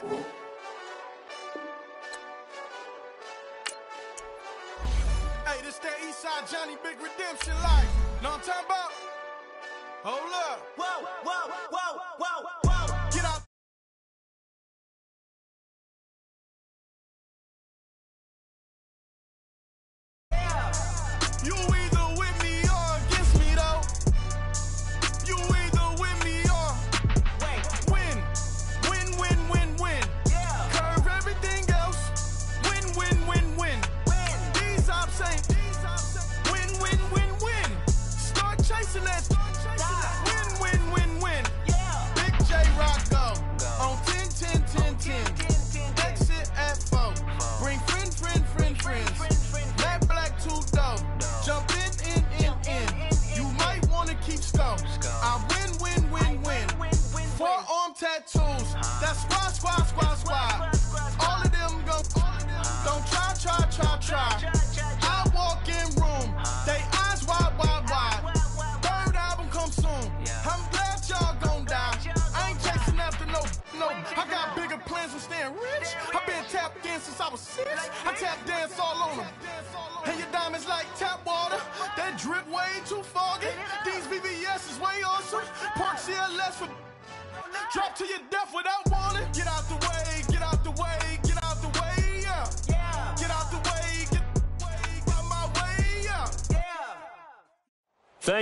Hey, this is that Eastside Johnny Big Redemption life. Know what I'm talking about? Hold up. Whoa, whoa, whoa, whoa, whoa.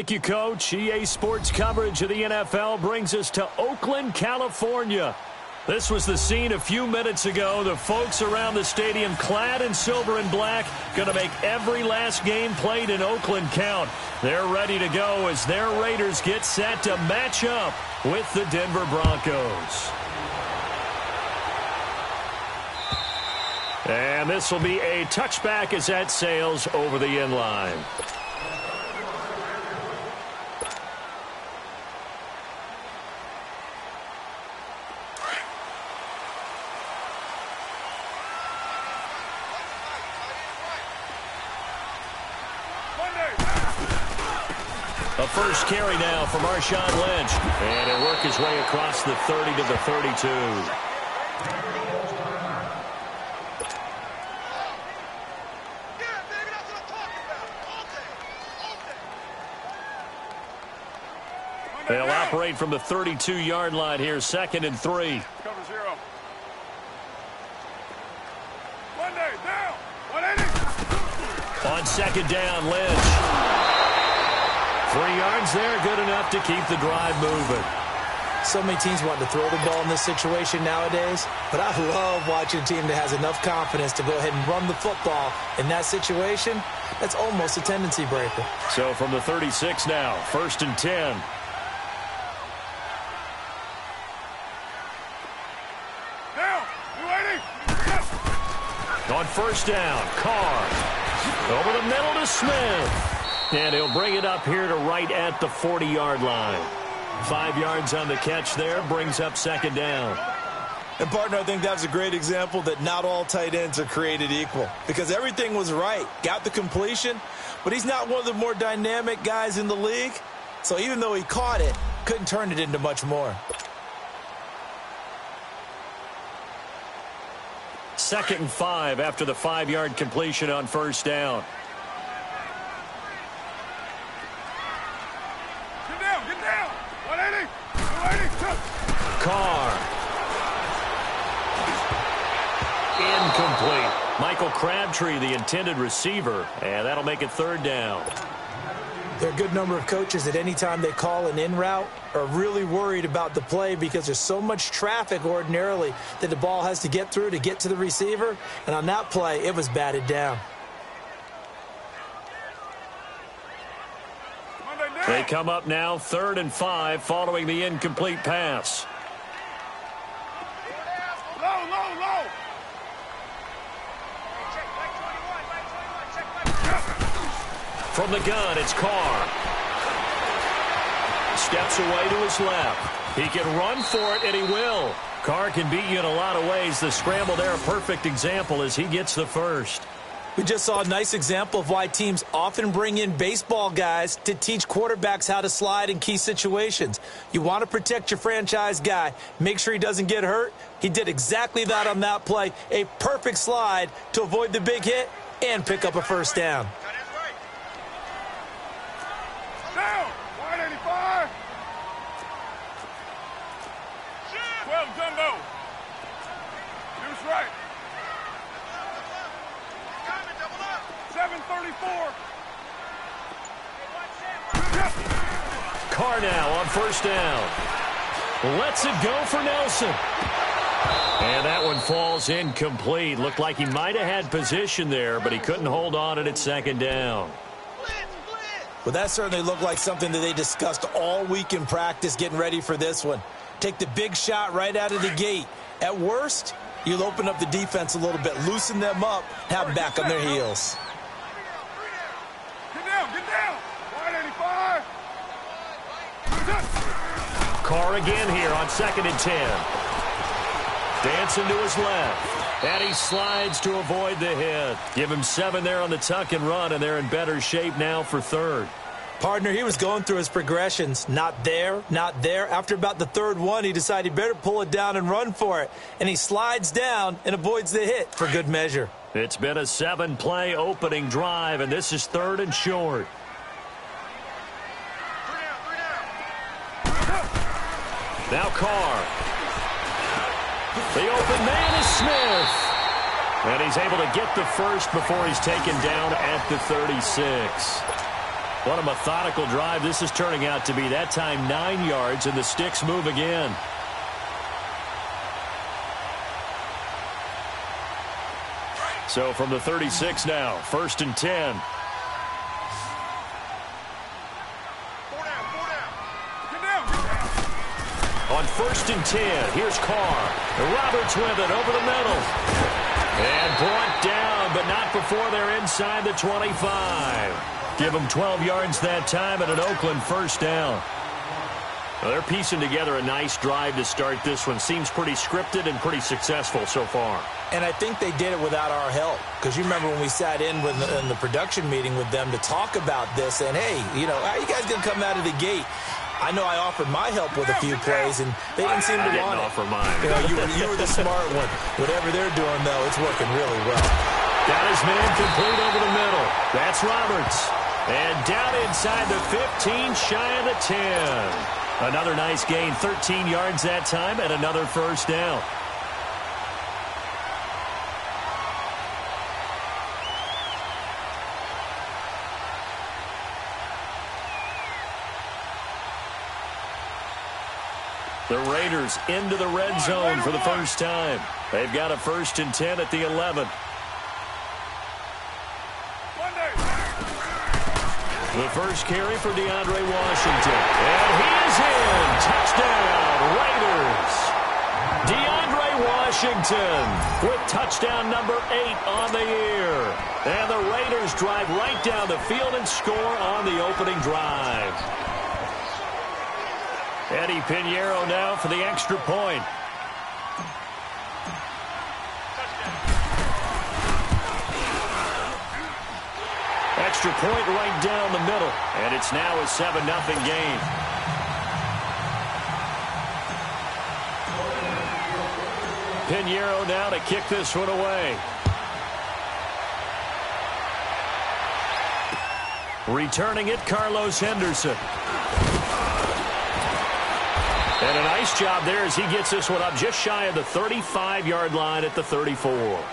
Thank you, Coach. EA Sports coverage of the NFL brings us to Oakland, California. This was the scene a few minutes ago. The folks around the stadium clad in silver and black going to make every last game played in Oakland count. They're ready to go as their Raiders get set to match up with the Denver Broncos. And this will be a touchback as that sails over the end line. A first carry now for Marshawn Lynch. And he'll work his way across the 30 to the 32. They'll operate from the 32-yard line here, second and three. Cover zero. Down. On second down, Lynch. Three yards there, good enough to keep the drive moving. So many teams want to throw the ball in this situation nowadays, but I love watching a team that has enough confidence to go ahead and run the football in that situation. That's almost a tendency breaker. So from the 36 now, first and 10. Down. 280. On first down, Carr. Over the middle to Smith. And he'll bring it up here to right at the 40-yard line. Five yards on the catch there, brings up second down. And, partner, I think that was a great example that not all tight ends are created equal because everything was right. Got the completion, but he's not one of the more dynamic guys in the league. So even though he caught it, couldn't turn it into much more. Second and five after the five-yard completion on first down. Get down. Get down. 180. 280. Carr. Incomplete. Michael Crabtree, the intended receiver, and that'll make it third down. There are a good number of coaches that anytime they call an in route are really worried about the play because there's so much traffic ordinarily that the ball has to get through to get to the receiver. And on that play, it was batted down. Down. They come up now, third and five, following the incomplete pass. Low, low, low. From the gun, it's Carr. Steps away to his left. He can run for it, and he will. Carr can beat you in a lot of ways. The scramble there, a perfect example as he gets the first. We just saw a nice example of why teams often bring in baseball guys to teach quarterbacks how to slide in key situations. You want to protect your franchise guy, make sure he doesn't get hurt. He did exactly that on that play. A perfect slide to avoid the big hit and pick up a first down. 185! 12 jumbo! Deuce right. 734! Carr now on first down. Lets it go for Nelson. And that one falls incomplete. Looked like he might have had position there, but he couldn't hold on it at second down. Well, that certainly looked like something that they discussed all week in practice getting ready for this one. Take the big shot right out of the gate. At worst, you'll open up the defense a little bit, loosen them up, have them back on their heels. Get down, get down! 185! Carr again here on second and ten. Dancing to his left. And he slides to avoid the hit. Give him seven there on the tuck and run, and they're in better shape now for third. Partner, he was going through his progressions. Not there, not there. After about the third one, he decided he better pull it down and run for it. And he slides down and avoids the hit for good measure. It's been a seven-play opening drive, and this is third and short. Now Carr. The open man is Smith. And he's able to get the first before he's taken down at the 36. What a methodical drive this is turning out to be. That time nine yards, and the sticks move again. So from the 36 now, first and 10. Four down, four down! Get down, get down! On first and 10, here's Carr. Roberts with it over the middle. And brought down, but not before they're inside the 25. Give them 12 yards that time and an Oakland first down. Well, they're piecing together a nice drive to start this one. Seems pretty scripted and pretty successful so far. And I think they did it without our help. Because you remember when we sat in with in the production meeting with them to talk about this, and hey, you know, how are you guys gonna come out of the gate? I know I offered my help with a few plays, and they didn't seem to I want it. offer mine. You know, you were, you were the smart one. Whatever they're doing, though, it's working really well. Got his man complete over the middle. That's Roberts. And down inside the 15, shy of the 10. Another nice gain, 13 yards that time, and another first down. The Raiders into the red zone for the first time. They've got a first and 10 at the 11. The first carry for DeAndre Washington. And he is in. Touchdown, Raiders. DeAndre Washington with touchdown number eight on the year. And the Raiders drive right down the field and score on the opening drive. Eddy Piñeiro now for the extra point. Extra point right down the middle. And it's now a 7-0 game. Pinheiro now to kick this one away. Returning it, Carlos Henderson. And a nice job there as he gets this one up just shy of the 35-yard line at the 34.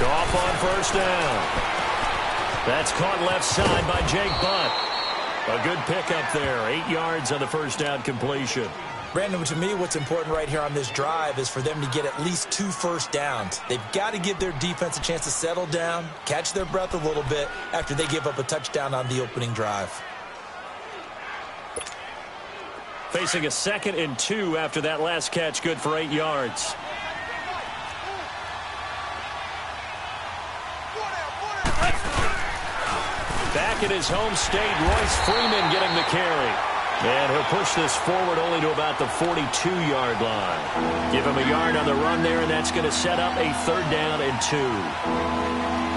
Goff on first down. That's caught left side by Jake Butt. A good pickup there. Eight yards on the first down completion. Brandon, to me, what's important right here on this drive is for them to get at least two first downs. They've got to give their defense a chance to settle down, catch their breath a little bit after they give up a touchdown on the opening drive. Facing a second and two after that last catch, good for eight yards. His home state, Royce Freeman getting the carry. And he'll push this forward only to about the 42-yard line. Give him a yard on the run there, and that's going to set up a third down and two.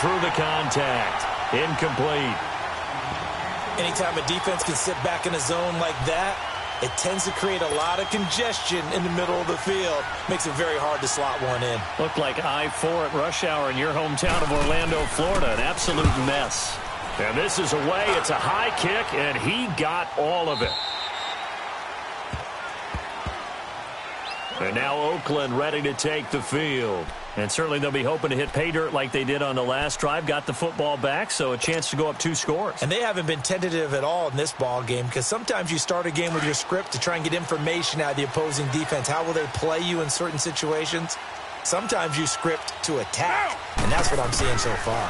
Through the contact. Incomplete. Anytime a defense can sit back in a zone like that, it tends to create a lot of congestion in the middle of the field. Makes it very hard to slot one in. Looked like I-4 at rush hour in your hometown of Orlando, Florida. An absolute mess. And this is away. It's a high kick, and he got all of it. And now Oakland ready to take the field. And certainly they'll be hoping to hit pay dirt like they did on the last drive. Got the football back, so a chance to go up two scores. And they haven't been tentative at all in this ball game because sometimes you start a game with your script to try and get information out of the opposing defense. How will they play you in certain situations? Sometimes you script to attack, and that's what I'm seeing so far.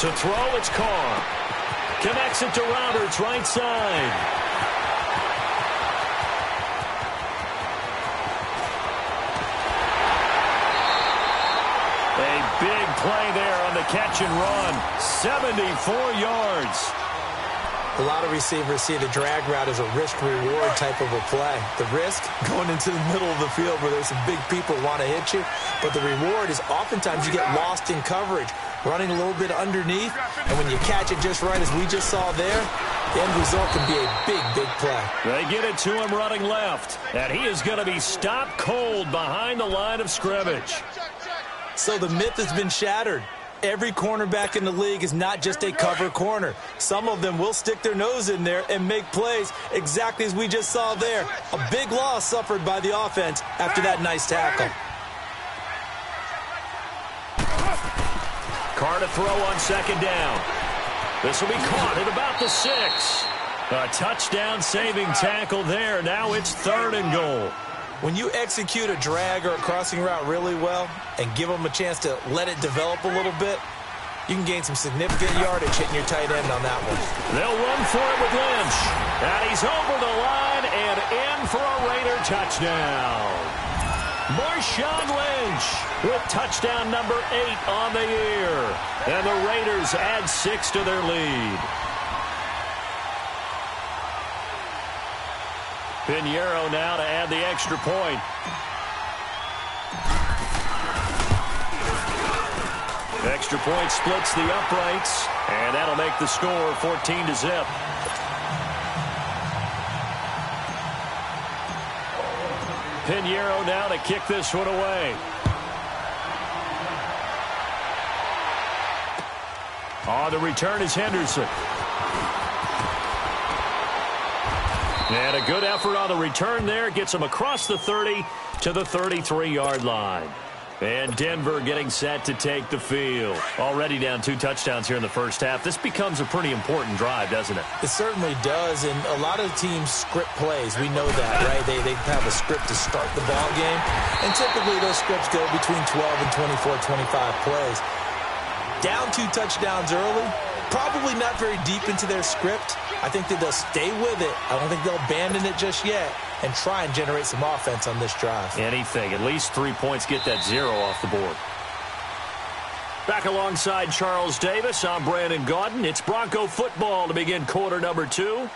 To throw, it's Carr. Connects it to Roberts, right side. Big play there on the catch and run. 74 yards. A lot of receivers see the drag route as a risk-reward type of a play. The risk, going into the middle of the field where there's some big people want to hit you. But the reward is oftentimes you get lost in coverage, running a little bit underneath. And when you catch it just right, as we just saw there, the end result can be a big, big play. They get it to him running left. And he is going to be stopped cold behind the line of scrimmage. So the myth has been shattered. Every cornerback in the league is not just a cover corner. Some of them will stick their nose in there and make plays exactly as we just saw there. A big loss suffered by the offense after that nice tackle. Carr to throw on second down. This will be caught at about the six. A touchdown saving tackle there. Now it's third and goal. When you execute a drag or a crossing route really well and give them a chance to let it develop a little bit, you can gain some significant yardage hitting your tight end on that one. They'll run for it with Lynch. And he's over the line and in for a Raider touchdown. Marshawn Lynch with touchdown number eight on the year. And the Raiders add six to their lead. Piñeiro now to add the extra point. Extra point splits the uprights, and that'll make the score 14 to zip. Piñeiro now to kick this one away. On oh, the return is Henderson. And a good effort on the return there. Gets him across the 30 to the 33-yard line. And Denver getting set to take the field. Already down two touchdowns here in the first half. This becomes a pretty important drive, doesn't it? It certainly does. And a lot of teams script plays. We know that, right? They, they have a script to start the ball game. And typically those scripts go between 12 and 24, 25 plays. Down two touchdowns early. Probably not very deep into their script. I think that they'll stay with it. I don't think they'll abandon it just yet and try and generate some offense on this drive. Anything. At least three points get that zero off the board. Back alongside Charles Davis, I'm Brandon Gaudin. It's Bronco football to begin quarter number two.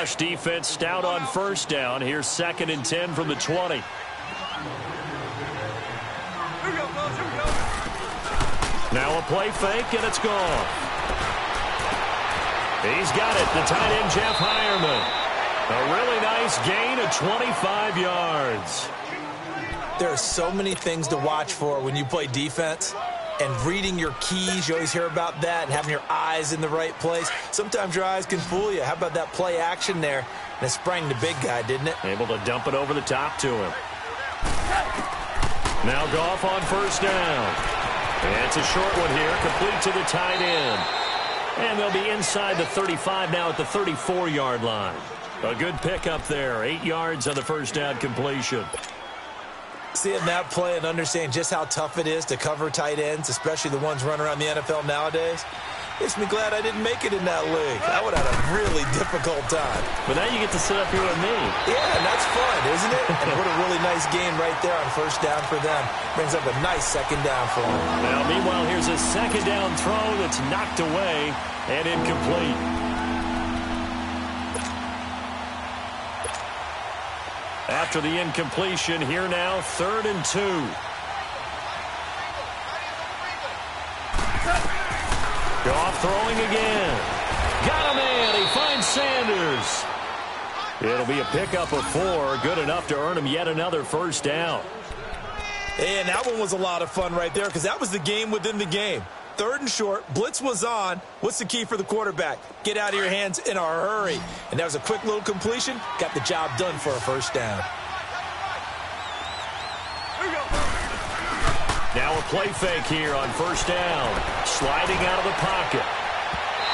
Rush defense stout on first down. Here's second and 10 from the 20. Now a play fake, and it's gone. He's got it, the tight end, Jeff Heuerman. A really nice gain of 25 yards. There are so many things to watch for when you play defense. And reading your keys, you always hear about that, and having your eyes in the right place. Sometimes your eyes can fool you. How about that play action there? And it sprang the big guy, didn't it? Able to dump it over the top to him. Now Goff on first down. And it's a short one here, complete to the tight end. And they'll be inside the 35 now at the 34-yard line. A good pickup there. Eight yards on the first down completion. Seeing that play and understanding just how tough it is to cover tight ends, especially the ones running around the NFL nowadays, makes me glad I didn't make it in that league. I would have had a really difficult time. But now you get to sit up here with me. Yeah, and that's fun, isn't it? and what a really nice game right there on first down for them. Brings up a nice second down for them. Now, meanwhile, here's a second down throw that's knocked away and incomplete. After the incompletion, here now, third and two. Goff throwing again. Got a man. He finds Sanders. It'll be a pickup of four. Good enough to earn him yet another first down. And that one was a lot of fun right there because that was the game within the game. Third and short, blitz was on. What's the key for the quarterback? Get out of your hands in a hurry. And that was a quick little completion. Got the job done for a first down. Now a play fake here on first down. Sliding out of the pocket.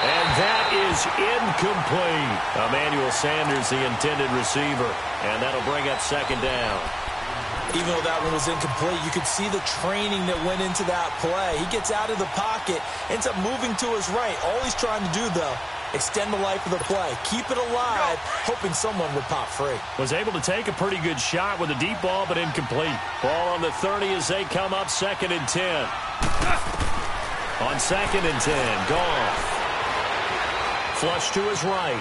And that is incomplete. Emmanuel Sanders, the intended receiver. And that'll bring up second down. Even though that one was incomplete, you could see the training that went into that play. He gets out of the pocket, ends up moving to his right. All he's trying to do, though, extend the life of the play. Keep it alive, hoping someone would pop free. Was able to take a pretty good shot with a deep ball, but incomplete. Ball on the 30 as they come up second and 10. On second and 10, Goff. Flush to his right.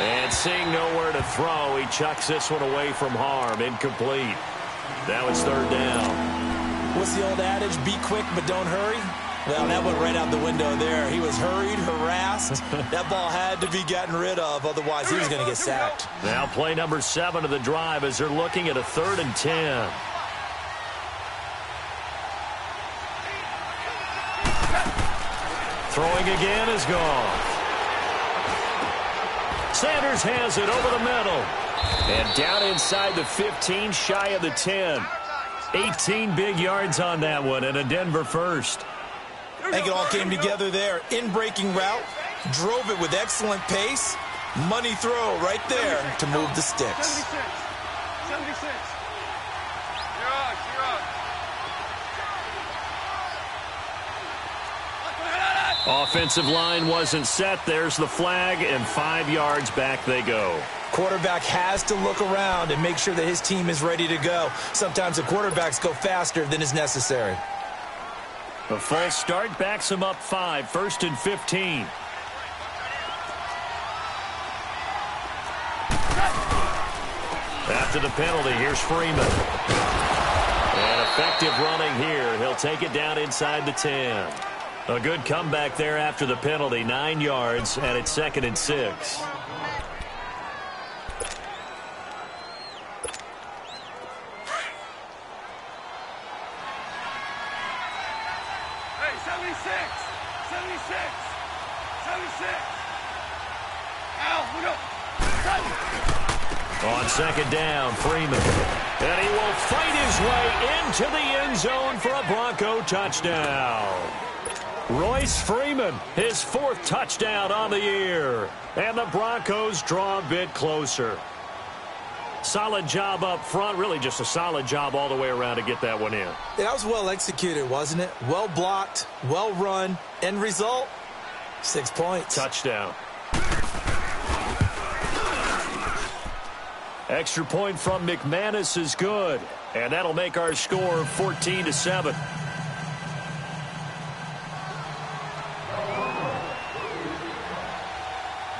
And seeing nowhere to throw, he chucks this one away from harm. Incomplete. Now it's third down. What's the old adage? Be quick, but don't hurry? Well, that went right out the window there. He was hurried, harassed. that ball had to be gotten rid of, otherwise he was going to get sacked. Now play number seven of the drive as they're looking at a third and ten. Throwing again is gone. Sanders has it over the middle. And down inside the 15, shy of the 10. 18 big yards on that one, and a Denver first. I think it all came together there. In-breaking route, drove it with excellent pace. Money throw right there to move the sticks. 76. 76. You're on. You're on. Offensive line wasn't set. There's the flag, and five yards back they go. Quarterback has to look around and make sure that his team is ready to go. Sometimes the quarterbacks go faster than is necessary. A full start backs him up five, first and 15. After the penalty, here's Freeman. And effective running here. He'll take it down inside the 10. A good comeback there after the penalty, nine yards, and it's second and six. Hey, 76. 76. 76. Al, look up. On second down, Freeman. And he will fight his way into the end zone for a Bronco touchdown. Royce Freeman, his fourth touchdown on the year. And the Broncos draw a bit closer. Solid job up front. Really just a solid job all the way around to get that one in. That was well executed, wasn't it? Well blocked, well run. End result, six points. Touchdown. Extra point from McManus is good. And that'll make our score 14 to 7.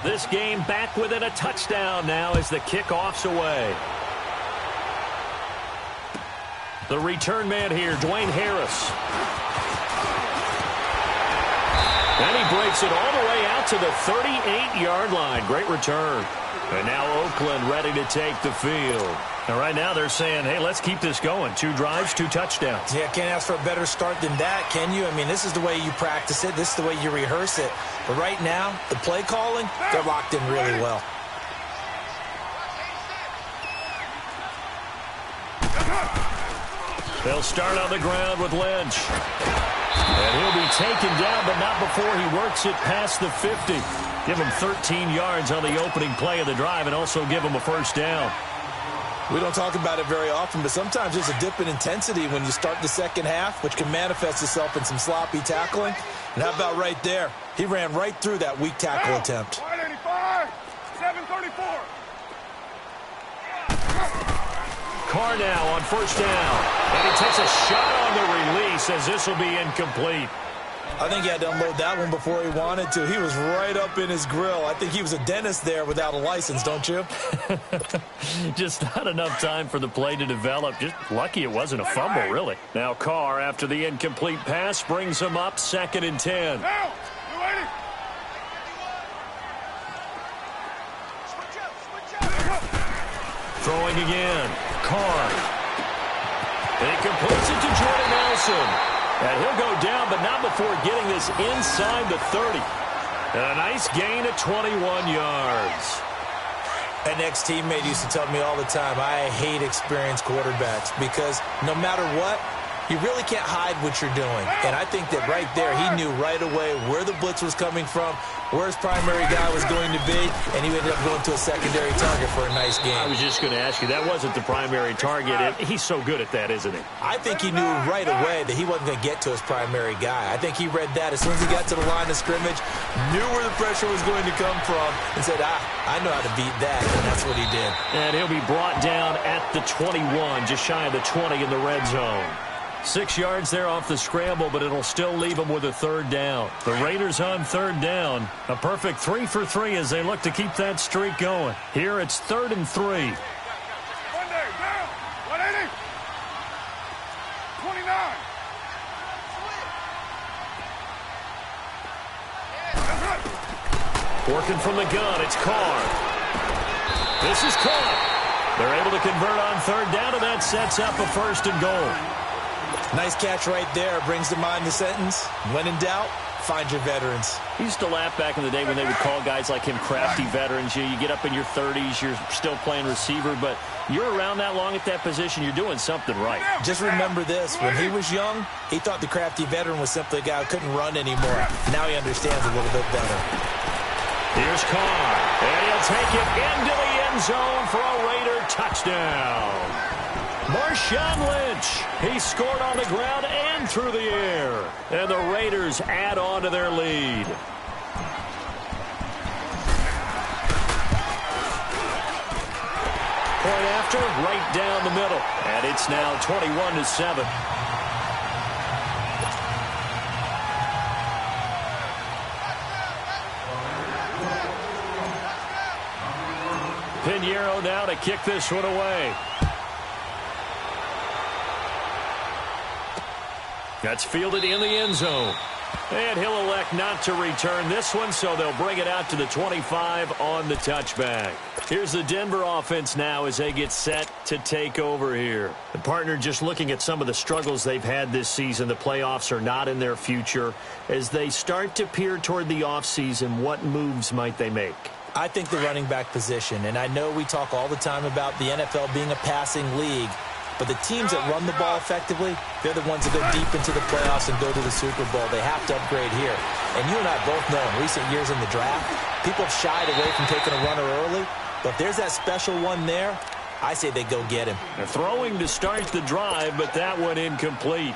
This game back within a touchdown now as the kickoff's away. The return man here, Dwayne Harris. And he breaks it all the way out to the 38-yard line. Great return. And now Oakland ready to take the field. And right now they're saying, hey, let's keep this going. Two drives, two touchdowns. Yeah, can't ask for a better start than that, can you? I mean, this is the way you practice it. This is the way you rehearse it. But right now, the play calling, they're locked in really well. They'll start on the ground with Lynch. And he'll be taken down, but not before he works it past the 50. Give him 13 yards on the opening play of the drive and also give him a first down. We don't talk about it very often, but sometimes there's a dip in intensity when you start the second half, which can manifest itself in some sloppy tackling. And how about right there? He ran right through that weak tackle attempt. Carr now on first down. And he takes a shot on the release as this will be incomplete. I think he had to unload that one before he wanted to. He was right up in his grill. I think he was a dentist there without a license, don't you? Just not enough time for the play to develop. Just lucky it wasn't a fumble, really. Now Carr, after the incomplete pass, brings him up second and 10. Now, you ready? Throwing again. Carr. And he completes it to Jordan Nelson. And he'll go down, but not before getting this inside the 30. And a nice gain of 21 yards. An ex-teammate used to tell me all the time, I hate experienced quarterbacks because no matter what, you really can't hide what you're doing. And I think that right there, he knew right away where the blitz was coming from, where his primary guy was going to be, and he ended up going to a secondary target for a nice game. I was just going to ask you, that wasn't the primary target. And he's so good at that, isn't he? I think he knew right away that he wasn't going to get to his primary guy. I think he read that as soon as he got to the line of scrimmage, knew where the pressure was going to come from, and said, ah, I know how to beat that, and that's what he did. And he'll be brought down at the 21, just shy of the 20 in the red zone. Six yards there off the scramble, but it'll still leave them with a third down. The Raiders on third down. A perfect three for three as they look to keep that streak going. Here it's third and three. One day, down. 180. 29. Working from the gun, it's Carr. This is caught. They're able to convert on third down, and that sets up a first and goal. Nice catch right there. Brings to mind the sentence, when in doubt, find your veterans. He used to laugh back in the day when they would call guys like him crafty veterans. You, know, you get up in your 30s, you're still playing receiver, but you're around that long at that position, you're doing something right. Just remember this. When he was young, he thought the crafty veteran was simply a guy who couldn't run anymore. Now he understands a little bit better. Here's Carr, and he'll take it into the end zone for a Raider touchdown. Marshawn Lynch, he scored on the ground and through the air. And the Raiders add on to their lead. Point after, right down the middle. And it's now 21 to 7. Piñeiro now to kick this one away. That's fielded in the end zone. And he'll elect not to return this one, so they'll bring it out to the 25 on the touchback. Here's the Denver offense now as they get set to take over here. The partner just looking at some of the struggles they've had this season. The playoffs are not in their future. As they start to peer toward the offseason, what moves might they make? I think the running back position, and I know we talk all the time about the NFL being a passing league, but the teams that run the ball effectively, they're the ones that go deep into the playoffs and go to the Super Bowl. They have to upgrade here. And you and I both know in recent years in the draft, people have shied away from taking a runner early. But if there's that special one there, I say they go get him. They're throwing to start the drive, but that one incomplete.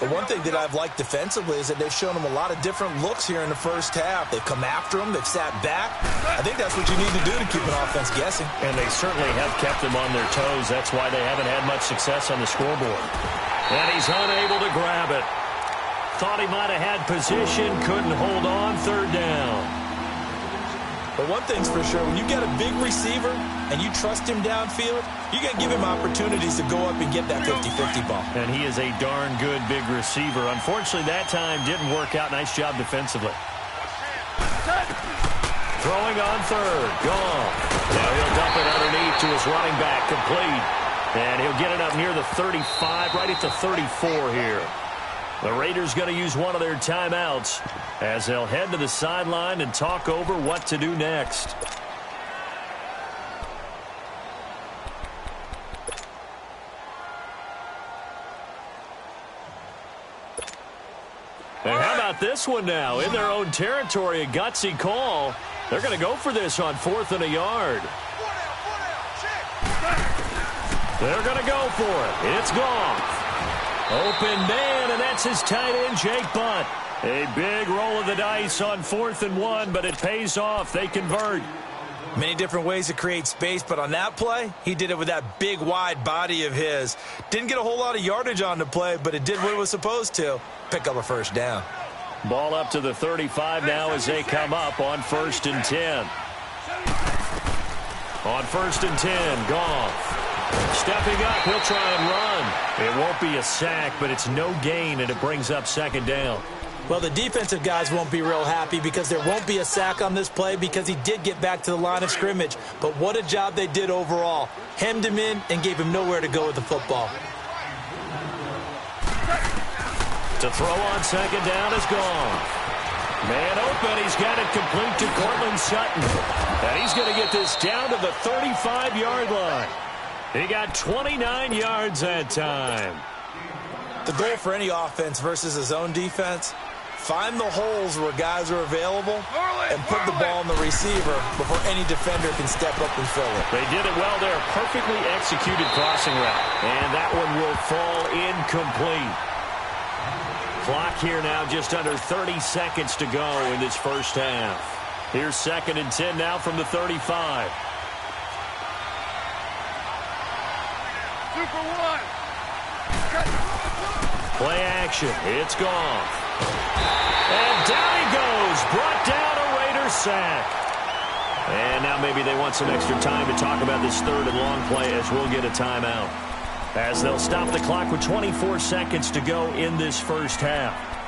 The one thing that I've liked defensively is that they've shown them a lot of different looks here in the first half. They've come after them. They've sat back. I think that's what you need to do to keep an offense guessing. And they certainly have kept them on their toes. That's why they haven't had much success on the scoreboard. And he's unable to grab it. Thought he might have had position, couldn't hold on, third down. But one thing's for sure, when you get a big receiver and you trust him downfield, you got to give him opportunities to go up and get that 50-50 ball. And he is a darn good big receiver. Unfortunately, that time didn't work out. Nice job defensively. Throwing on third. Gone. Now he'll dump it underneath to his running back. Complete. And he'll get it up near the 35, right at the 34 here. The Raiders going to use one of their timeouts as they'll head to the sideline and talk over what to do next. And how about this one now? In their own territory, a gutsy call. They're going to go for this on fourth and a yard. They're going to go for it. It's Goff. Open man, and that's his tight end, Jake Butt. A big roll of the dice on fourth and one, but it pays off. They convert. Many different ways to create space, but on that play, he did it with that big, wide body of his. Didn't get a whole lot of yardage on the play, but it did what it was supposed to. Pick up a first down. Ball up to the 35 now as they come up on first and 10. On first and 10, Goff. Stepping up, he'll try and run. It won't be a sack, but it's no gain, and it brings up second down. Well, the defensive guys won't be real happy because there won't be a sack on this play because he did get back to the line of scrimmage. But what a job they did overall. Hemmed him in and gave him nowhere to go with the football. To throw on second down is gone. Man open. He's got it complete to Courtland Sutton. And he's going to get this down to the 35-yard line. He got 29 yards that time. The goal for any offense versus his own defense, find the holes where guys are available and put the ball in the receiver before any defender can step up and fill it. They did it well there. Perfectly executed crossing route. And that one will fall incomplete. Clock here now just under 30 seconds to go in this first half. Here's second and 10 now from the 35. Super one. Play action. It's gone. And down he goes. Brought down a Raider sack. And now maybe they want some extra time to talk about this third and long play as we'll get a timeout. As they'll stop the clock with 24 seconds to go in this first half.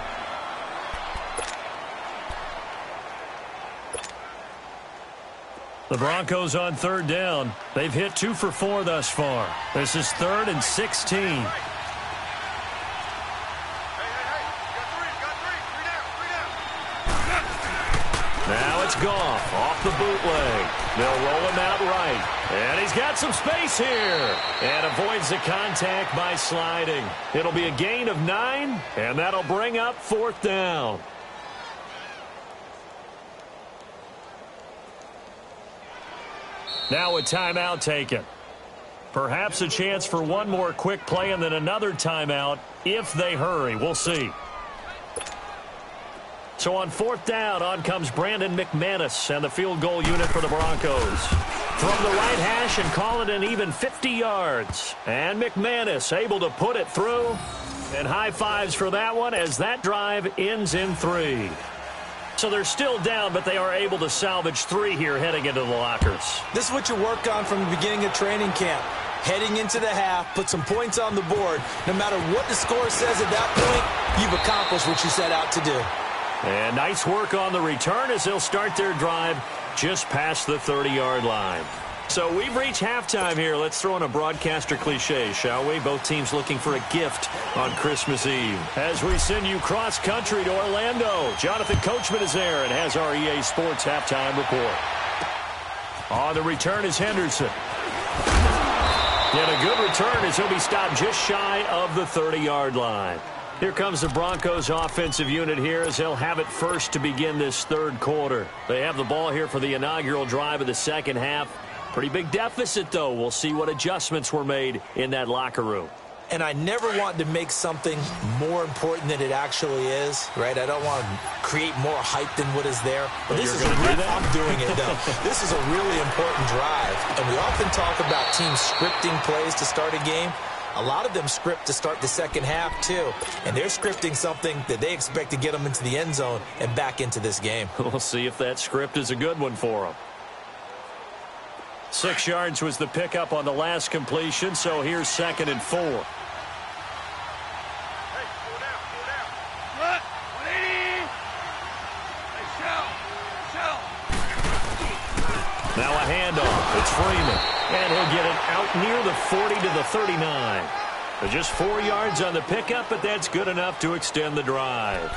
The Broncos on third down. They've hit two for four thus far. This is third and 16. Hey, hey, hey. Got three, got three. Three down, down. Now it's Goff off the bootleg. They'll roll him out right. And he's got some space here. And avoids the contact by sliding. It'll be a gain of nine, and that'll bring up fourth down. Now a timeout taken. Perhaps a chance for one more quick play and then another timeout if they hurry. We'll see. So on fourth down, on comes Brandon McManus and the field goal unit for the Broncos. From the right hash and call it an even 50 yards. And McManus able to put it through. And high fives for that one as that drive ends in three. So they're still down, but they are able to salvage three here heading into the lockers. This is what you work on from the beginning of training camp. Heading into the half, put some points on the board. No matter what the score says at that point, you've accomplished what you set out to do. And nice work on the return as they'll start their drive just past the 30-yard line. So we've reached halftime here. Let's throw in a broadcaster cliche, shall we? Both teams looking for a gift on Christmas Eve. As we send you cross-country to Orlando, Jonathan Coachman is there and has our EA Sports halftime report. On the return is Henderson. And a good return as he'll be stopped just shy of the 30-yard line. Here comes the Broncos offensive unit here as they'll have it first to begin this third quarter. They have the ball here for the inaugural drive of the second half. Pretty big deficit, though. We'll see what adjustments were made in that locker room. And I never want to make something more important than it actually is, right? I don't want to create more hype than what is there. But this you're is a do real. I'm doing it though. this is a really important drive. And we often talk about teams scripting plays to start a game. A lot of them script to start the second half, too. And they're scripting something that they expect to get them into the end zone and back into this game. We'll see if that script is a good one for them. Six yards was the pickup on the last completion, so here's second and four. Hey, cool down, cool down. What? 180. Hey, shell, shell. Now a handoff. It's Freeman. And he'll get it out near the 40 to the 39. So just four yards on the pickup, but that's good enough to extend the drive.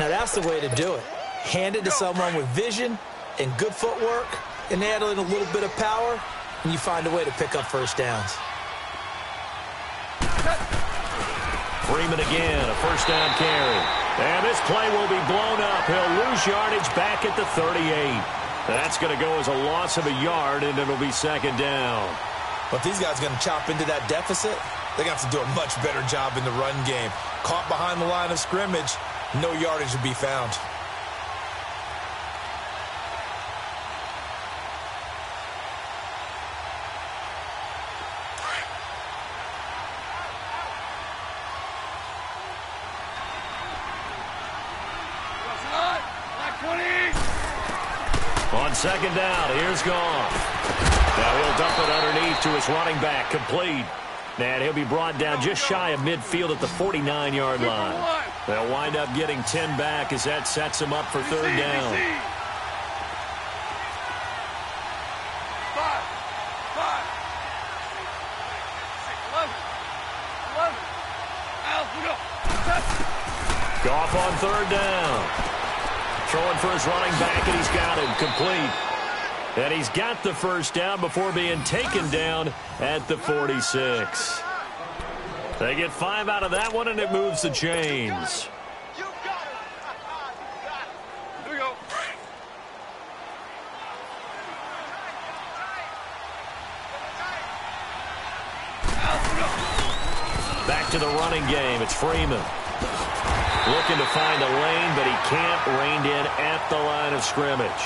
Now that's the way to do it. Hand it to someone with vision and good footwork, and add in a little bit of power, and you find a way to pick up first downs. Freeman again, a first down carry. And this play will be blown up. He'll lose yardage back at the 38. That's going to go as a loss of a yard, and it'll be second down. But these guys are going to chop into that deficit. They got to do a much better job in the run game. Caught behind the line of scrimmage, no yardage to be found. Outside. Black 20. On second down, here's Goff. Now he'll dump it underneath to his running back, complete. And he'll be brought down just shy of midfield at the 49-yard line. They'll wind up getting 10 back as that sets him up for third down. Five. Five. Six. Eleven. Eleven. Al, we go. Goff on third down. Throwing for his running back, and he's got him complete. And he's got the first down before being taken down at the 46. They get five out of that one, and it moves the chains. Back to the running game. It's Freeman. Looking to find a lane, but he can't reined in at the line of scrimmage.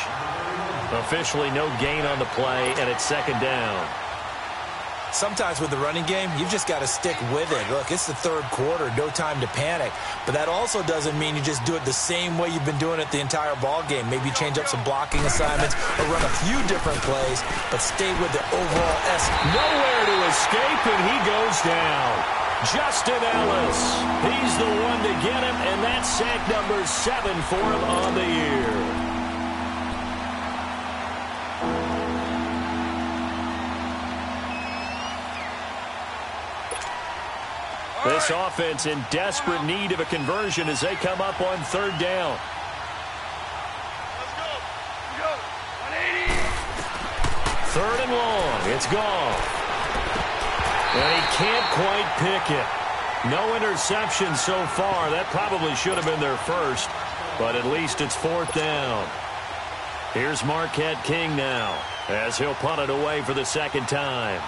Officially no gain on the play, and it's second down. Sometimes with the running game, you've just got to stick with it. Look, it's the third quarter, no time to panic. But that also doesn't mean you just do it the same way you've been doing it the entire ball game. Maybe change up some blocking assignments or run a few different plays, but stay with the overall S. Nowhere to escape, and he goes down. Justin Ellis. He's the one to get him, and that's sack number seven for him on the year. This offense in desperate need of a conversion as they come up on third down. Let's go. We go. 180. Third and long. It's gone. And he can't quite pick it. No interception so far. That probably should have been their first, but at least it's fourth down. Here's Marquette King now as he'll punt it away for the second time.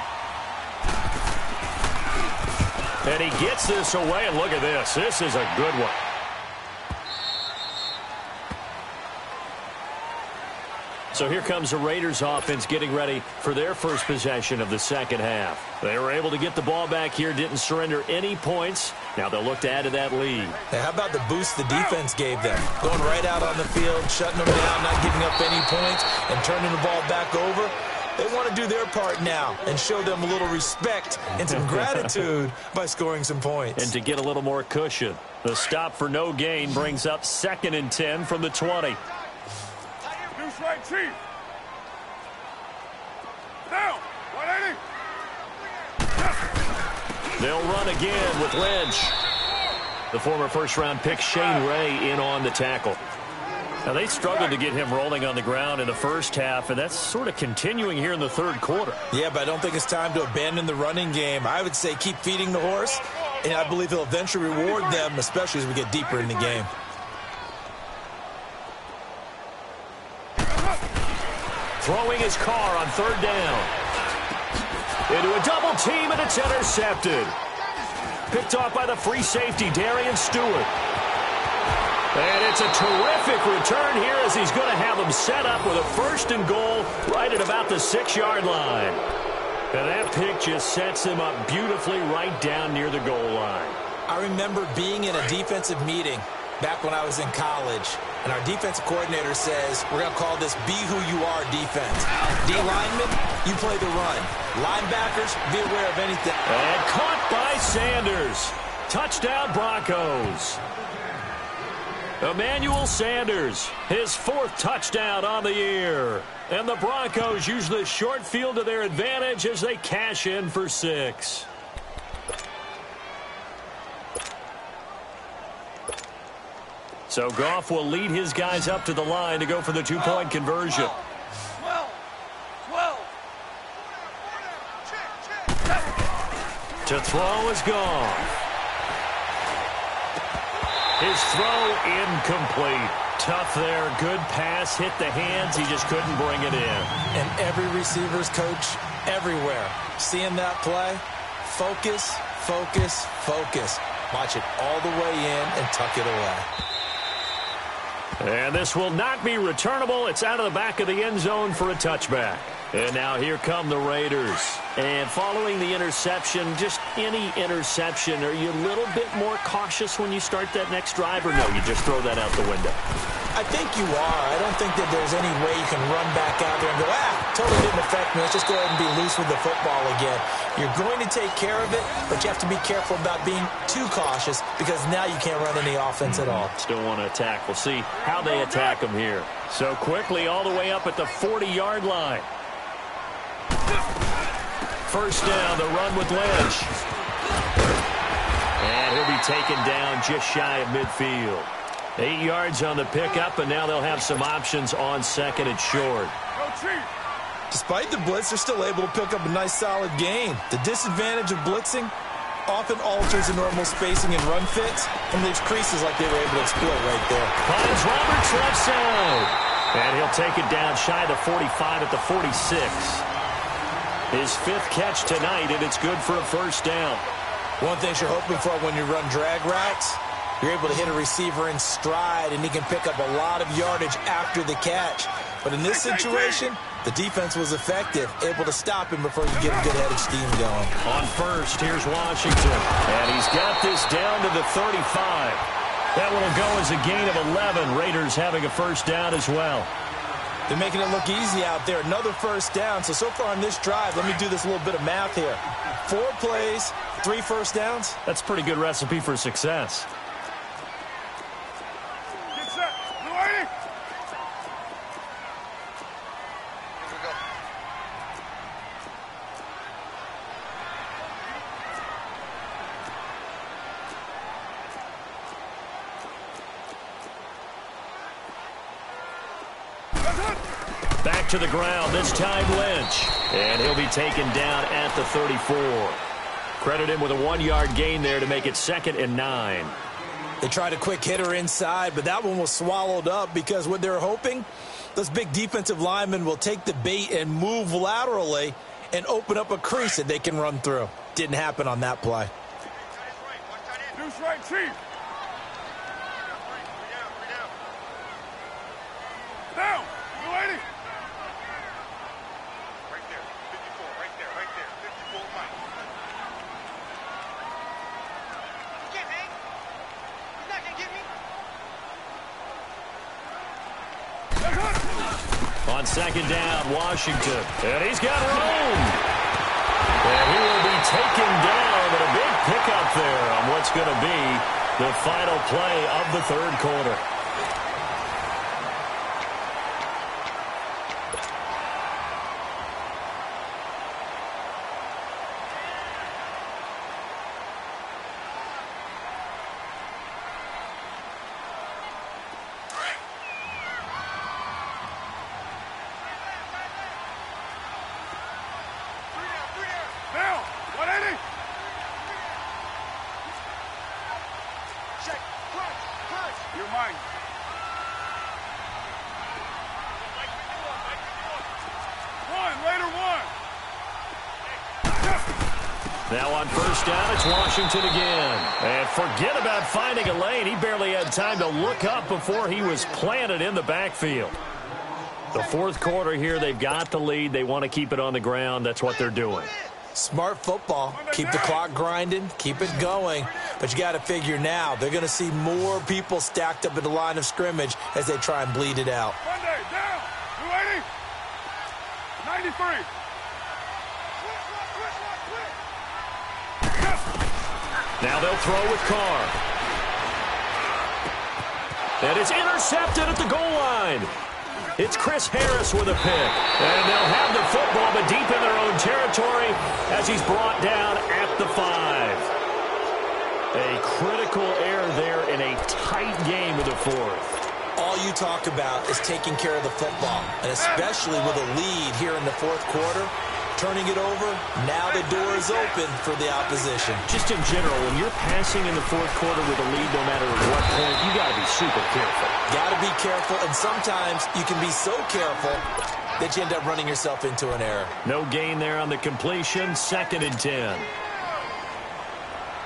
And he gets this away, and look at this. This is a good one. So here comes the Raiders offense getting ready for their first possession of the second half. They were able to get the ball back here, didn't surrender any points. Now they'll look to add to that lead. Hey, how about the boost the defense gave them? Going right out on the field, shutting them down, not giving up any points, and turning the ball back over. They want to do their part now and show them a little respect and some gratitude by scoring some points. And to get a little more cushion, the stop for no gain brings up second and 10 from the 20. Deuce right, chief. Down. 180. They'll run again with Lynch. The former first-round pick Shane Ray in on the tackle. Now, they struggled to get him rolling on the ground in the first half, and that's sort of continuing here in the third quarter. Yeah, but I don't think it's time to abandon the running game. I would say keep feeding the horse, and I believe he'll eventually reward them, especially as we get deeper in the game. Throwing his Carr on third down. Into a double team, and it's intercepted. Picked off by the free safety, Darian Stewart. And it's a terrific return here as he's going to have them set up with a first and goal right at about the six-yard line. And that pick just sets him up beautifully right down near the goal line. I remember being in a defensive meeting back when I was in college, and our defensive coordinator says, we're going to call this be who you are defense. D lineman, you play the run. Linebackers, be aware of anything. And caught by Sanders. Touchdown Broncos. Emmanuel Sanders, his fourth touchdown on the year. And the Broncos use the short field to their advantage as they cash in for six. So Goff will lead his guys up to the line to go for the two-point conversion. 12. 12. To throw is gone. His throw incomplete. Tough there. Good pass. Hit the hands. He just couldn't bring it in. And every receiver's coach everywhere. Seeing that play, focus, focus, focus. Watch it all the way in and tuck it away. And this will not be returnable. It's out of the back of the end zone for a touchback. And now here come the Raiders. And following the interception, just any interception, are you a little bit more cautious when you start that next drive, or no, you just throw that out the window? I think you are. I don't think that there's any way you can run back out there and go, ah, totally didn't affect me. Let's just go ahead and be loose with the football again. You're going to take care of it, but you have to be careful about being too cautious because now you can't run any offense at all. Still want to attack. We'll see how they attack them here. So quickly all the way up at the 40-yard line. First down, the run with Lynch. And he'll be taken down just shy of midfield. Eight yards on the pickup, and now they'll have some options on second and short. Despite the blitz, they're still able to pick up a nice solid gain. The disadvantage of blitzing often alters the normal spacing and run fits and leaves creases like they were able to exploit right there. Finds Roberts left side. And he'll take it down shy of the 45 at the 46. His fifth catch tonight, and it's good for a first down. One thing you're hoping for when you run drag routes, you're able to hit a receiver in stride, and he can pick up a lot of yardage after the catch. But in this situation, the defense was effective, able to stop him before you get a good headed steam going. On first, here's Washington. And he's got this down to the 35. That one will go as a gain of 11. Raiders having a first down as well. They're making it look easy out there. Another first down. So, so far on this drive, let me do this little bit of math here. Four plays, three first downs. That's a pretty good recipe for success. Get set. Blue 80. Back to the ground, this time Lynch. And he'll be taken down at the 34. Credit him with a one-yard gain there to make it second and nine. They tried a quick hitter inside, but that one was swallowed up because what they're hoping, those big defensive linemen will take the bait and move laterally and open up a crease that they can run through. Didn't happen on that play. Deuce right, Chief. Down. Blue 80. Right there, 54, right there, right there, 54 Mike. You can't hang. He's not gonna get me. On second down, Washington. And he's got room. And he will be taken down, but a big pickup there on what's going to be the final play of the third quarter. Three down, three down. Down. 180. Check, crunch, crunch. You're mine. Mike, 51, Mike, 51. One. Later one. Now on first down, it's Washington again. And forget about finding a lane. He barely had time to look up before he was planted in the backfield. The fourth quarter here, they've got the lead. They want to keep it on the ground. That's what they're doing. Smart football. Keep the clock grinding. Keep it going. But you got to figure now, they're going to see more people stacked up at the line of scrimmage as they try and bleed it out. Now they'll throw with Carr. And it's intercepted at the goal line. It's Chris Harris with a pick. And they'll have the football, but deep in their own territory as he's brought down at the five. A critical error there in a tight game of the fourth. All you talk about is taking care of the football, and especially with a lead here in the fourth quarter, turning it over, now the door is open for the opposition. Just in general, when you're passing in the fourth quarter with a lead, no matter what point, you got to be super careful. Got to be careful, and sometimes you can be so careful that you end up running yourself into an error. No gain there on the completion, second and 10.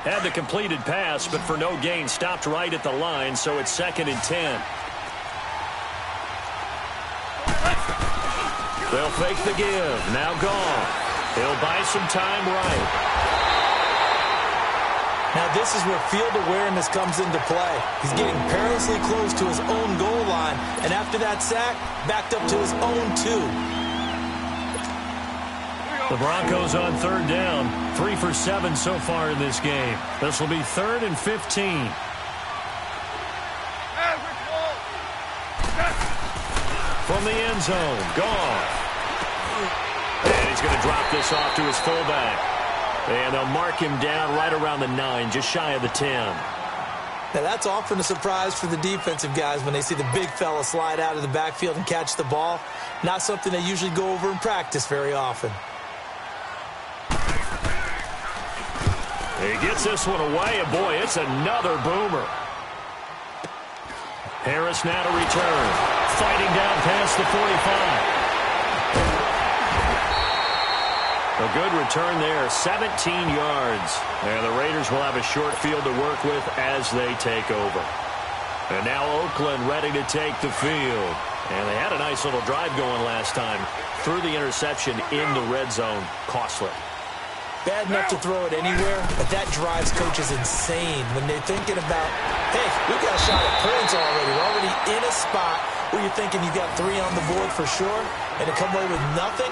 Had the completed pass, but for no gain, stopped right at the line, so it's second and 10. They'll fake the give. Now gone. He'll buy some time right. Now this is where field awareness comes into play. He's getting perilously close to his own goal line, and after that sack, backed up to his own two. The Broncos on third down. Three for seven so far in this game. This will be third and 15. From the end zone, Goff. He's going to drop this off to his fullback. And they'll mark him down right around the nine, just shy of the 10. Now that's often a surprise for the defensive guys when they see the big fella slide out of the backfield and catch the ball. Not something they usually go over in practice very often. He gets this one away, and boy, it's another boomer. Harris now to return. Fighting down past the 45. Good return there, 17 yards. And the Raiders will have a short field to work with as they take over. And now Oakland ready to take the field. And they had a nice little drive going last time. Through the interception in the red zone. Costly. Bad enough to throw it anywhere, but that drives coaches insane when they're thinking about, hey, we've got a shot at points already. We're already in a spot where you're thinking you've got three on the board for sure, and to come away with nothing,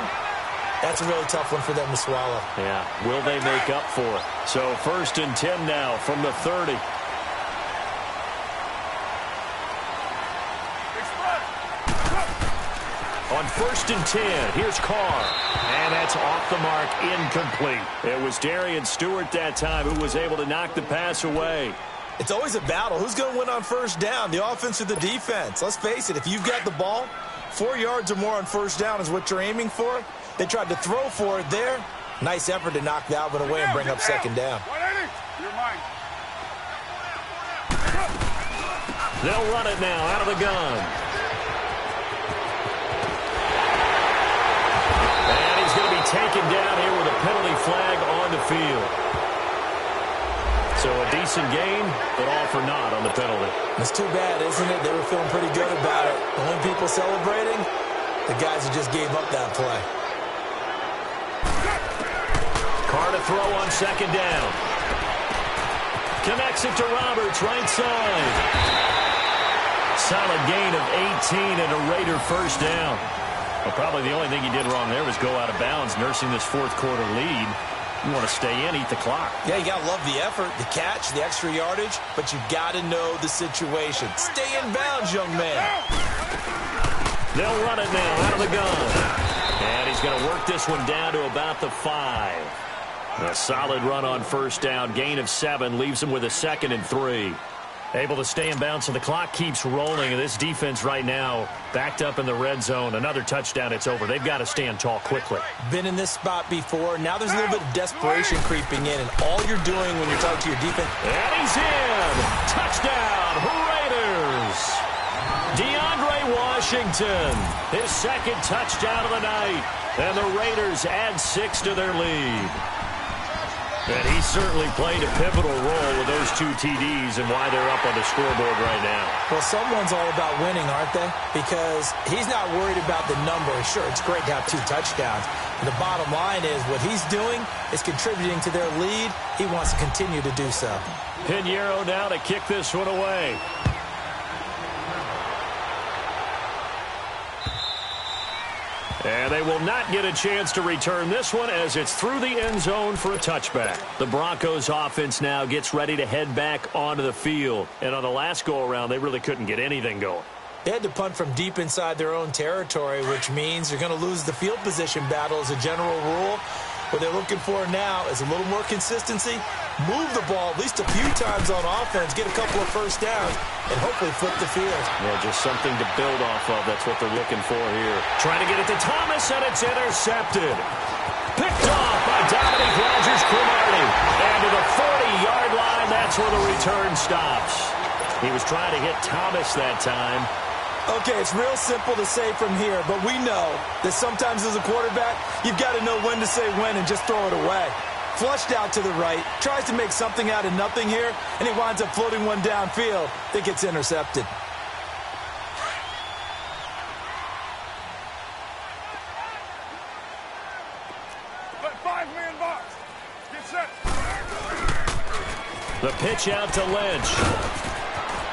that's a really tough one for them to swallow. Yeah, will they make up for it? So first and 10 now from the 30. On first and 10, here's Carr. And that's off the mark, incomplete. It was Darian Stewart that time who was able to knock the pass away. It's always a battle. Who's going to win on first down, the offense or the defense? Let's face it, if you've got the ball, four yards or more on first down is what you're aiming for. They tried to throw for it there. Nice effort to knock Dalvin away and bring up second down. They'll run it now out of the gun. And he's going to be taken down here with a penalty flag on the field. So a decent game, but all for naught on the penalty. It's too bad, isn't it? They were feeling pretty good about it. The only people celebrating, the guys who just gave up that play. Carr to throw on second down. Connects it to Roberts, right side. Solid gain of 18 and a Raider first down. Well, probably the only thing he did wrong there was go out of bounds, nursing this fourth quarter lead. You want to stay in, eat the clock. Yeah, you got to love the effort, the catch, the extra yardage, but you got to know the situation. Stay in bounds, young man. They'll run it now out of the gun. And he's going to work this one down to about the five. A solid run on first down. Gain of seven leaves him with a second and three. Able to stay in bounds, so the clock keeps rolling. And this defense right now backed up in the red zone. Another touchdown, it's over. They've got to stand tall quickly. Been in this spot before. Now there's a little bit of desperation creeping in. And all you're doing when you're talking to your defense. And he's in. Touchdown, Raiders. DeAndre Washington, his second touchdown of the night. And the Raiders add six to their lead. And he certainly played a pivotal role with those two TDs and why they're up on the scoreboard right now. Well, someone's all about winning, aren't they? Because he's not worried about the number. Sure, it's great to have two touchdowns. But the bottom line is what he's doing is contributing to their lead. He wants to continue to do so. Piñeiro now to kick this one away. And they will not get a chance to return this one as it's through the end zone for a touchback. The Broncos offense now gets ready to head back onto the field. And on the last go-around, they really couldn't get anything going. They had to punt from deep inside their own territory, which means they're going to lose the field position battle as a general rule. What they're looking for now is a little more consistency, move the ball at least a few times on offense, get a couple of first downs, and hopefully flip the field. Well, just something to build off of. That's what they're looking for here. Trying to get it to Thomas, and it's intercepted. Picked off by Dominic Rodgers-Cromartie. And to the 40-yard line, that's where the return stops. He was trying to hit Thomas that time. Okay, it's real simple to say from here, but we know that sometimes as a quarterback, you've got to know when to say when and just throw it away. Flushed out to the right, tries to make something out of nothing here, and he winds up floating one downfield that gets intercepted. Five-man box. Get set. The pitch out to Lynch.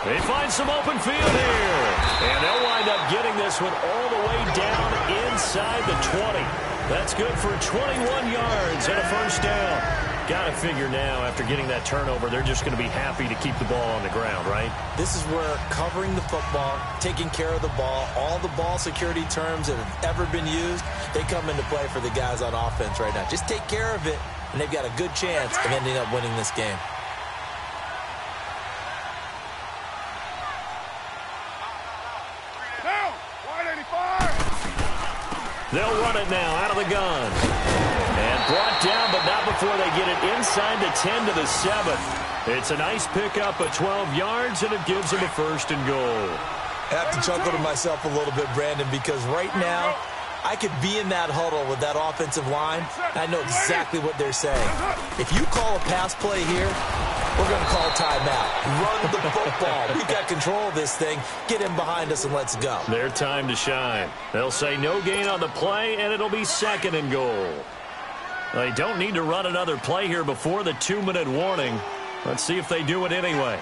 They find some open field here. And they'll wind up getting this one all the way down inside the 20. That's good for 21 yards and a first down. Got to figure now, after getting that turnover, they're just going to be happy to keep the ball on the ground, right? This is where covering the football, taking care of the ball, all the ball security terms that have ever been used, they come into play for the guys on offense right now. Just take care of it, and they've got a good chance of ending up winning this game. Down. Wide 85. They'll run it now out of the gun. And brought down, but not before they get it inside the 10 to the 7. It's a nice pickup of 12 yards, and it gives them a first and goal. I have to chuckle to myself a little bit, Brandon, because right now, I could be in that huddle with that offensive line, I know exactly what they're saying. If you call a pass play here, we're going to call timeout. Run the football. We've got control of this thing. Get in behind us and let's go. Their time to shine. They'll say no gain on the play, and it'll be second and goal. They don't need to run another play here before the two-minute warning. Let's see if they do it anyway.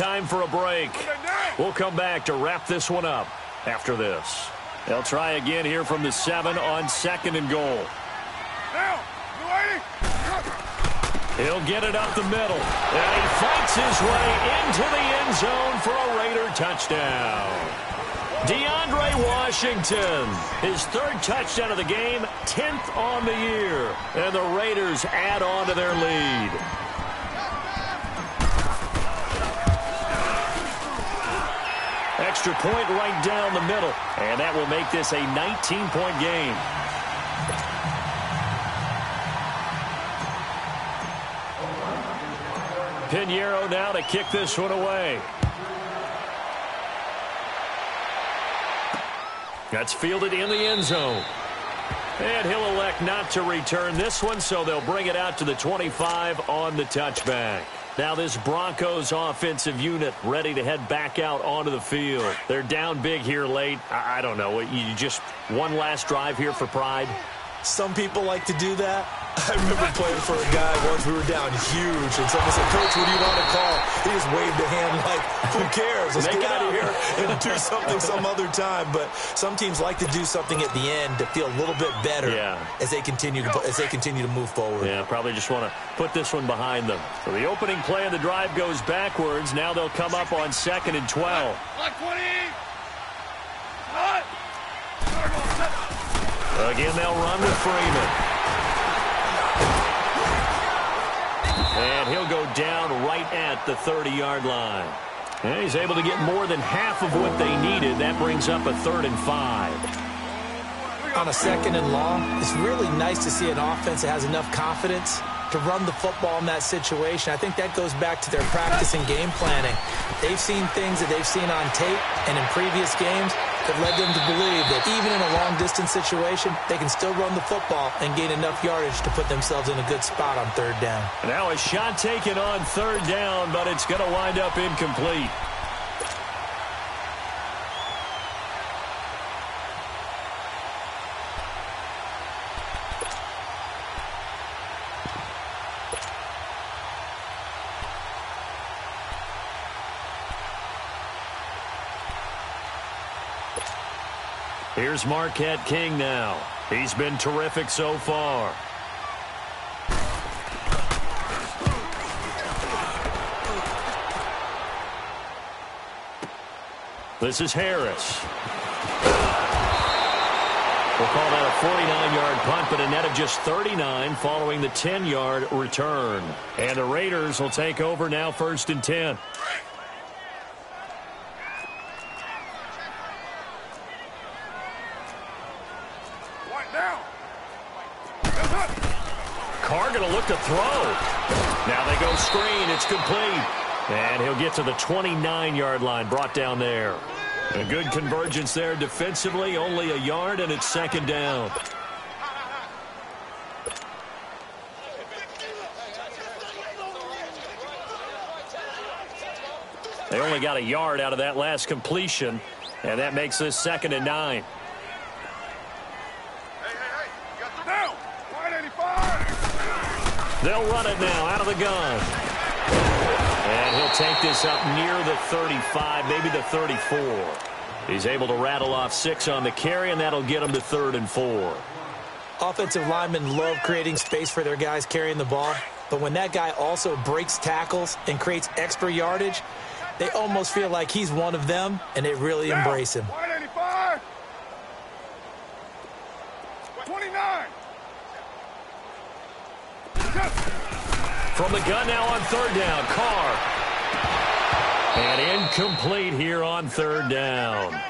Time for a break. We'll come back to wrap this one up after this. They'll try again here from the seven on second and goal. Now. He'll get it up the middle. And he fights his way into the end zone for a Raider touchdown. DeAndre Washington, his third touchdown of the game, 10th on the year. And the Raiders add on to their lead. Extra point right down the middle. And that will make this a 19-point game. Piñeiro now to kick this one away. That's fielded in the end zone. And he'll elect not to return this one, so they'll bring it out to the 25 on the touchback. Now this Broncos offensive unit ready to head back out onto the field. They're down big here late. I, I don't know. You just one last drive here for pride. Some people like to do that. I remember playing for a guy once we were down huge, and someone said, Coach, what do you want to call? He just waved a hand like, who cares? Let's Make get out of here and do something some other time. But some teams like to do something at the end to feel a little bit better Yeah. as they continue to as they continue to move forward. Yeah, probably just want to put this one behind them. So the opening play of the drive goes backwards. Now they'll come up on second and 12. Like 20. Hut. Third ball, set. Again, they'll run with Freeman. And he'll go down right at the 30-yard line. And he's able to get more than half of what they needed. That brings up a third and five. on a second and long, it's really nice to see an offense that has enough confidence to run the football in that situation. I think that goes back to their practice and game planning. They've seen things that they've seen on tape and in previous games that led them to believe that even in a long-distance situation, they can still run the football and gain enough yardage to put themselves in a good spot on third down. Now a shot taken on third down, but it's going to wind up incomplete. Here's Marquette King now. He's been terrific so far. This is Harris. We'll call that a 49-yard punt, but a net of just 39 following the 10-yard return. And the Raiders will take over now first and 10. Carr going to throw. Now they go screen. It's complete. And he'll get to the 29-yard line, brought down there. A good convergence there defensively, only a yard, and it's second down. They only got a yard out of that last completion, and that makes this second and nine. They'll run it now out of the gun. And he'll take this up near the 35, maybe the 34. He's able to rattle off six on the carry, and that'll get him to third and four. Offensive linemen love creating space for their guys carrying the ball, but when that guy also breaks tackles and creates extra yardage, they almost feel like he's one of them, and they really embrace him. 29. From the gun now on third down, Carr. And incomplete here on third down.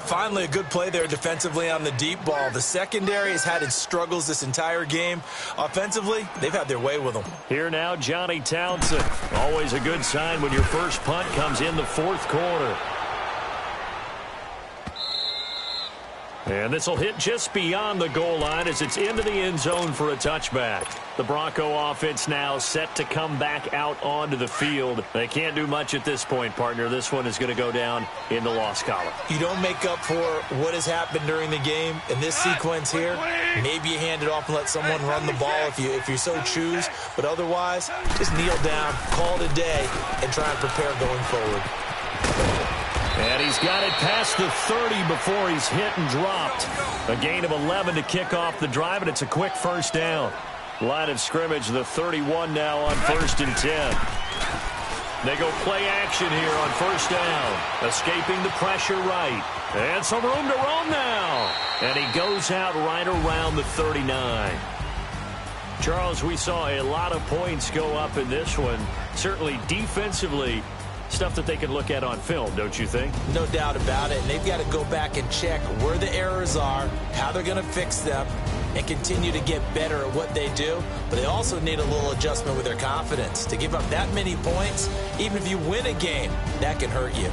Finally, a good play there defensively on the deep ball. The secondary has had its struggles this entire game. Offensively, they've had their way with them. Here now, Johnny Townsend. Always a good sign when your first punt comes in the fourth quarter. And this will hit just beyond the goal line as it's into the end zone for a touchback. The Bronco offense now set to come back out onto the field. They can't do much at this point, partner. This one is going to go down in the loss column. You don't make up for what has happened during the game in this sequence here. Maybe you hand it off and let someone run the ball if you if you so choose. But otherwise, just kneel down, call it a day, and try and prepare going forward. And he's got it past the 30 before he's hit and dropped. A gain of 11 to kick off the drive, and it's a quick first down. Line of scrimmage, the 31 now on first and 10. They go play action here on first down. Escaping the pressure right. And some room to roam now. And he goes out right around the 39. Charles, we saw a lot of points go up in this one. Certainly defensively, stuff that they can look at on film, don't you think? No doubt about it. And they've got to go back and check where the errors are, how they're going to fix them, and continue to get better at what they do. But they also need a little adjustment with their confidence. To give up that many points, even if you win a game, that can hurt you.